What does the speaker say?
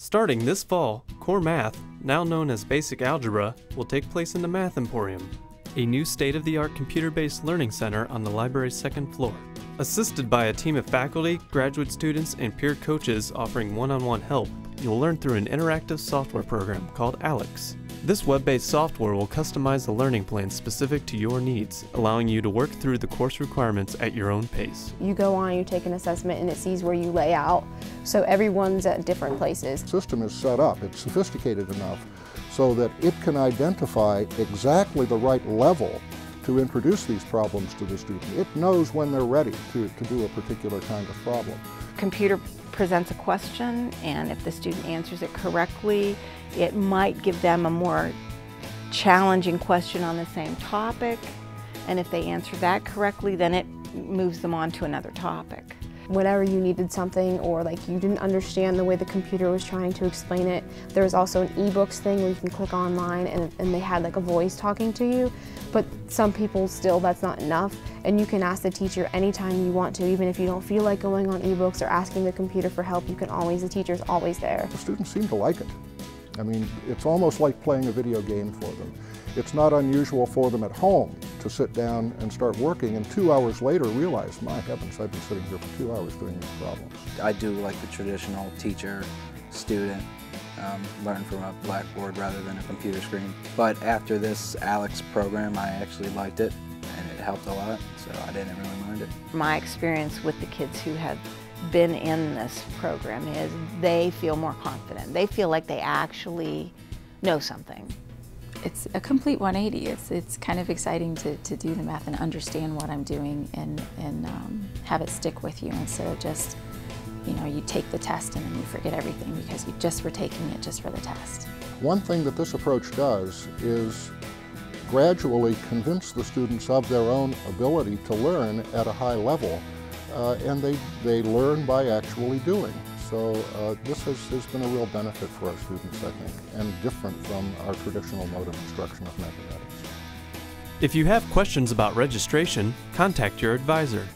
Starting this fall, Core Math, now known as Basic Algebra, will take place in the Math Emporium, a new state of the art computer based learning center on the library's second floor. Assisted by a team of faculty, graduate students, and peer coaches offering one on one help, you'll learn through an interactive software program called ALEKS. This web based software will customize the learning plan specific to your needs, allowing you to work through the course requirements at your own pace. You go on, you take an assessment, and it sees where you lay out, so everyone's at different places. The system is set up, it's sophisticated enough so that it can identify exactly the right level to introduce these problems to the student. It knows when they're ready to, to do a particular kind of problem. Computer presents a question and if the student answers it correctly, it might give them a more challenging question on the same topic. And if they answer that correctly, then it moves them on to another topic. Whenever you needed something or like you didn't understand the way the computer was trying to explain it, there was also an ebooks thing where you can click online and, and they had like a voice talking to you. But some people still, that's not enough. And you can ask the teacher anytime you want to, even if you don't feel like going on ebooks or asking the computer for help, you can always, the teacher's always there. The students seem to like it. I mean, it's almost like playing a video game for them. It's not unusual for them at home to sit down and start working and two hours later realize, my heavens, I've been sitting here for two hours doing these problems. I do like the traditional teacher, student, um, learn from a blackboard rather than a computer screen. But after this ALEKS program, I actually liked it and it helped a lot, so I didn't really mind it. My experience with the kids who have been in this program is they feel more confident. They feel like they actually know something. It's a complete 180. It's, it's kind of exciting to, to do the math and understand what I'm doing and, and um, have it stick with you instead of just, you know, you take the test and then you forget everything because you just were taking it just for the test. One thing that this approach does is gradually convince the students of their own ability to learn at a high level uh, and they, they learn by actually doing. So uh, this has, has been a real benefit for our students, I think, and different from our traditional mode of instruction of mathematics. If you have questions about registration, contact your advisor.